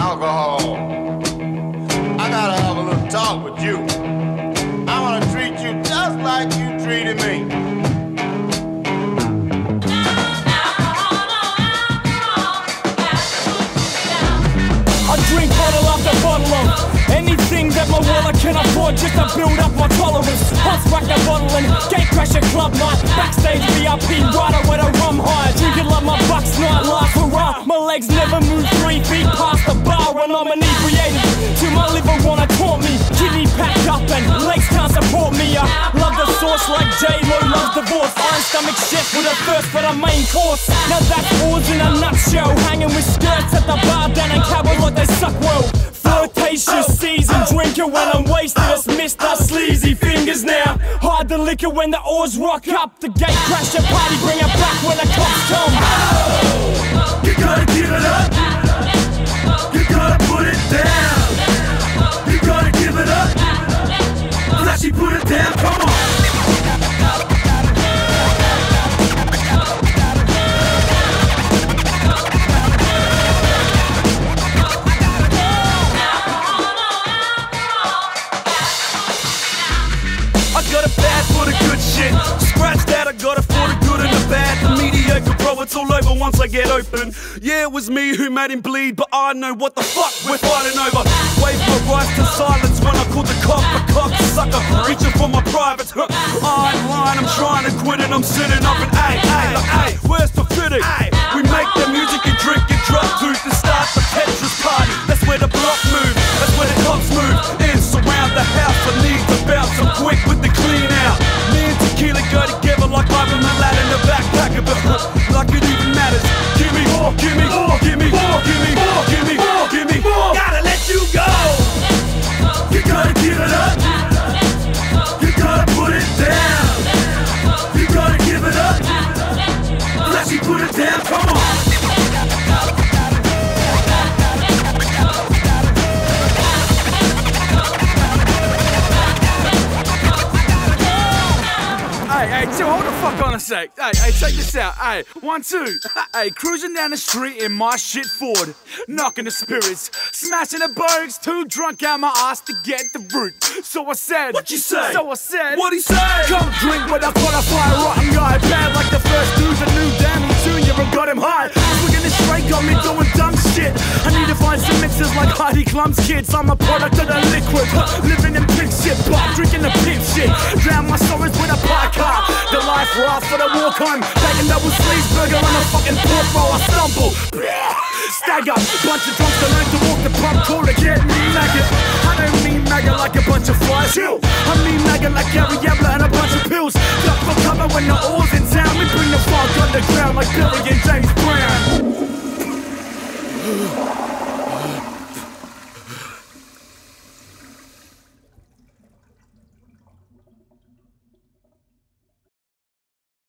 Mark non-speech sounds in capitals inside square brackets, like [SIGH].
alcohol. I gotta have a little talk with you. I wanna treat you just like you treated me. I drink bottle after bottle of anything that my wallet can afford just to build up my tolerance. Hot rack a bottle and gate crash a club night. Backstage VIP rider with a rum Till my liver wanna taunt me. Kidney packed up and legs can't support me. I love the sauce like J-Lo loves divorce. Iron stomach chef with a thirst for the main course. Now that's oars in a nutshell. Hanging with skirts at the bar down in Cabo like they suck well. Flirtatious season drinker when I'm wasted. It's Mr. Sleazy Fingers now. Hide the liquor when the oars rock up. The gate crash a party, bring it back when the cops come. Scratch that, I got it for the good and the bad. The mediocre, bro, it's all over once I get open. Yeah, it was me who made him bleed, but I know what the fuck we're fighting over. Wave my rights to silence when I called the cop a cocksucker. Reaching for my private. I'm lying, I'm trying to quit it. I'm sitting up ay, ay, like, ay, where's the fitting? We make the Hey, hey, chill, hold the fuck on a sec. Hey, hey, check this out. Hey, one, two. [LAUGHS] Hey, cruising down the street in my shit Ford, knocking the spirits, smashing the bergs, too drunk out my ass to get the root. So I said, What you say? So I said, What'd he say? Come drink with a qualified rotten guy, bad like the first dude Heidi Klum's kids. I'm a product of the liquid, living in pig shit, but drinking the pig shit. Drown my sorrows with a pie car. The life raft for the walk home. Taking double sleeves burger on a fucking pork roll. I stumble. [LAUGHS] Stagger, bunch of drunks that learn to walk the pub crawl to get me maggot. I don't mean maggot like a bunch of flies. I mean maggot like Gary Ablett and a bunch of pills. Duck for cover when the oars in town. We bring the fog underground like Billy and Jay